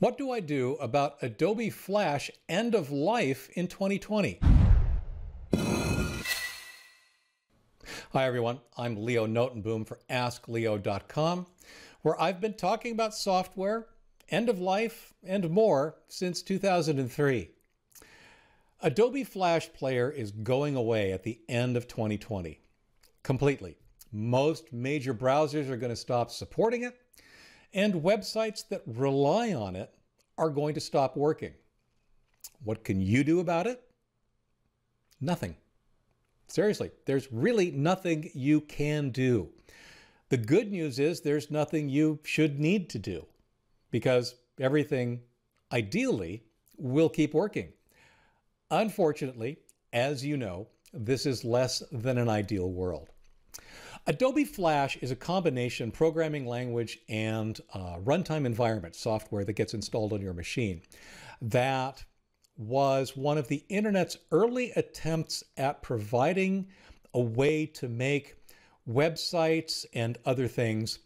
What do I do about Adobe Flash end of life in 2020? Hi everyone, I'm Leo Notenboom for AskLeo.com, where I've been talking about software, end of life, and more since 2003. Adobe Flash Player is going away at the end of 2020. Completely. Most major browsers are going to stop supporting it, and websites that rely on it are going to stop working. What can you do about it? Nothing. Seriously, there's really nothing you can do. The good news is there's nothing you should need to do because everything ideally will keep working. Unfortunately, as you know, this is less than an ideal world. Adobe Flash is a combination programming language and uh, runtime environment software that gets installed on your machine that was one of the internet's early attempts at providing a way to make websites and other things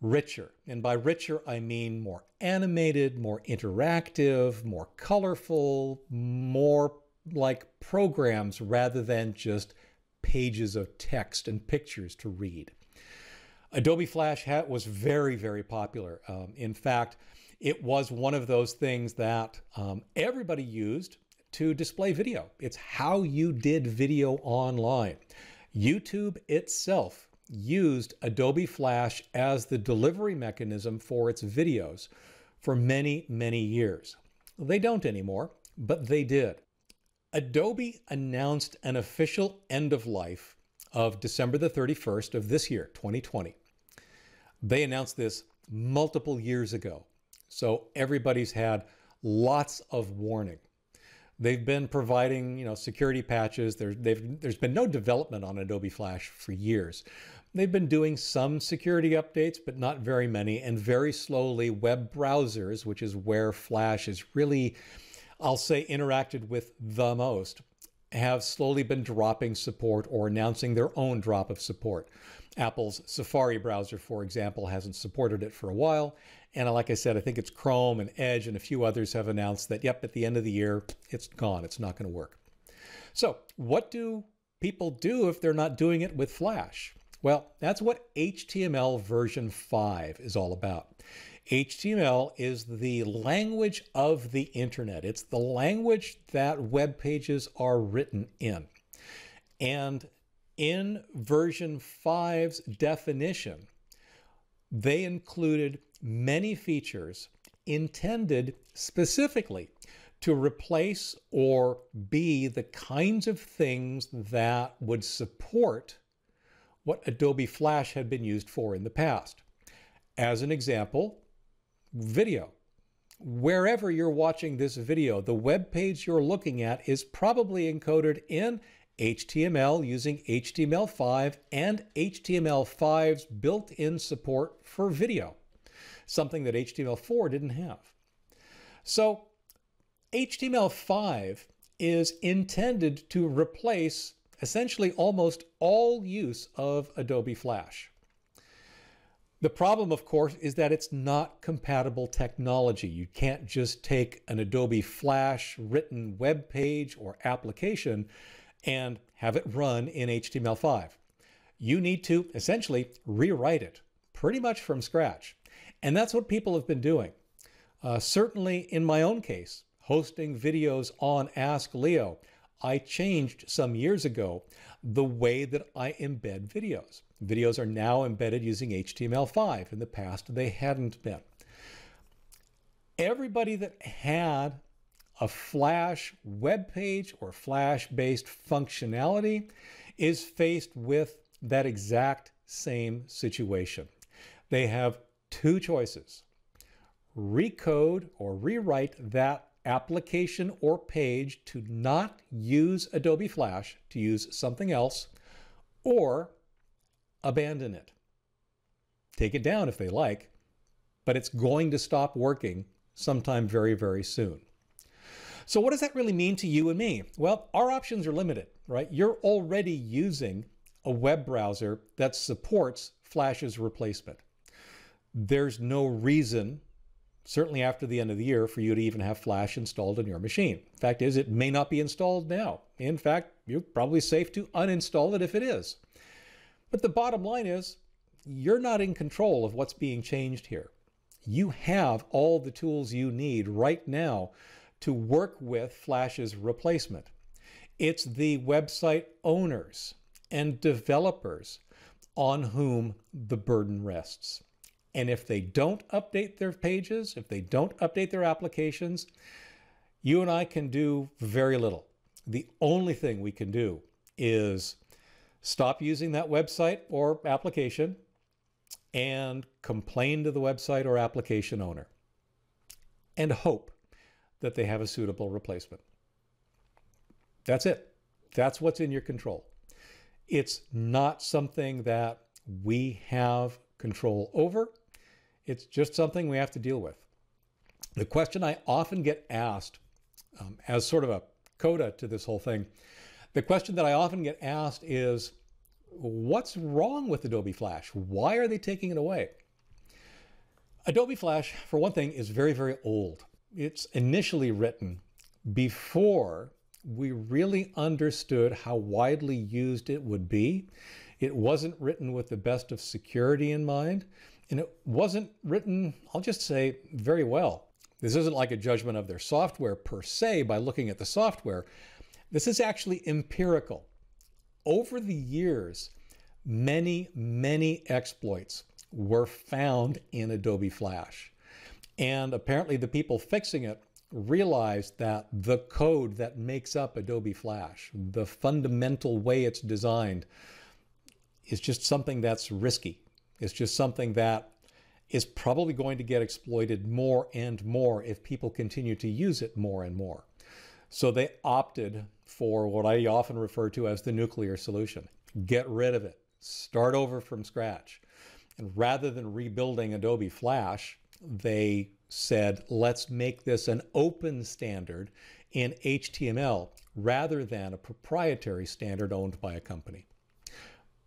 richer. And by richer, I mean more animated, more interactive, more colorful, more like programs rather than just pages of text and pictures to read. Adobe Flash was very, very popular. Um, in fact, it was one of those things that um, everybody used to display video. It's how you did video online. YouTube itself used Adobe Flash as the delivery mechanism for its videos for many, many years. They don't anymore, but they did. Adobe announced an official end of life of December the 31st of this year, 2020. They announced this multiple years ago. So everybody's had lots of warning. They've been providing, you know, security patches. There, there's been no development on Adobe Flash for years. They've been doing some security updates, but not very many. And very slowly, web browsers, which is where Flash is really I'll say interacted with the most, have slowly been dropping support or announcing their own drop of support. Apple's Safari browser, for example, hasn't supported it for a while. And uh, like I said, I think it's Chrome and Edge and a few others have announced that, yep, at the end of the year, it's gone. It's not going to work. So, what do people do if they're not doing it with Flash? Well, that's what HTML version 5 is all about. HTML is the language of the internet. It's the language that web pages are written in. And in version 5's definition, they included many features intended specifically to replace or be the kinds of things that would support what Adobe Flash had been used for in the past. As an example, video. Wherever you're watching this video, the web page you're looking at is probably encoded in HTML using HTML5 and HTML5's built-in support for video, something that HTML4 didn't have. So HTML5 is intended to replace essentially almost all use of Adobe Flash. The problem, of course, is that it's not compatible technology. You can't just take an Adobe Flash written web page or application and have it run in HTML5. You need to essentially rewrite it pretty much from scratch. And that's what people have been doing. Uh, certainly in my own case, hosting videos on Ask Leo, I changed some years ago the way that I embed videos. Videos are now embedded using HTML5. In the past, they hadn't been. Everybody that had a Flash web page or Flash-based functionality is faced with that exact same situation. They have two choices. Recode or rewrite that application or page to not use Adobe Flash, to use something else, or abandon it. Take it down if they like, but it's going to stop working sometime very, very soon. So what does that really mean to you and me? Well, our options are limited, right? You're already using a web browser that supports Flash's replacement. There's no reason certainly after the end of the year, for you to even have Flash installed on your machine. Fact is, it may not be installed now. In fact, you're probably safe to uninstall it if it is. But the bottom line is, you're not in control of what's being changed here. You have all the tools you need right now to work with Flash's replacement. It's the website owners and developers on whom the burden rests. And if they don't update their pages, if they don't update their applications, you and I can do very little. The only thing we can do is stop using that website or application and complain to the website or application owner and hope that they have a suitable replacement. That's it. That's what's in your control. It's not something that we have control over. It's just something we have to deal with. The question I often get asked um, as sort of a coda to this whole thing, the question that I often get asked is, what's wrong with Adobe Flash? Why are they taking it away? Adobe Flash, for one thing, is very, very old. It's initially written before we really understood how widely used it would be. It wasn't written with the best of security in mind, and it wasn't written, I'll just say, very well. This isn't like a judgment of their software per se by looking at the software. This is actually empirical. Over the years, many, many exploits were found in Adobe Flash. And apparently, the people fixing it realized that the code that makes up Adobe Flash, the fundamental way it's designed, is just something that's risky. It's just something that is probably going to get exploited more and more if people continue to use it more and more. So they opted for what I often refer to as the nuclear solution. Get rid of it. Start over from scratch. And rather than rebuilding Adobe Flash, they said, let's make this an open standard in HTML rather than a proprietary standard owned by a company.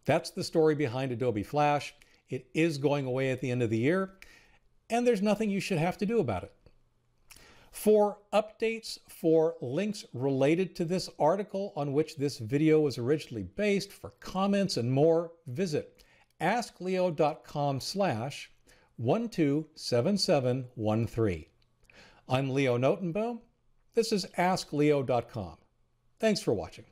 That's the story behind Adobe Flash. It is going away at the end of the year, and there's nothing you should have to do about it. For updates, for links related to this article on which this video was originally based, for comments and more, visit askleo.com slash 127713. I'm Leo Notenboom. This is AskLeo.com. Thanks for watching.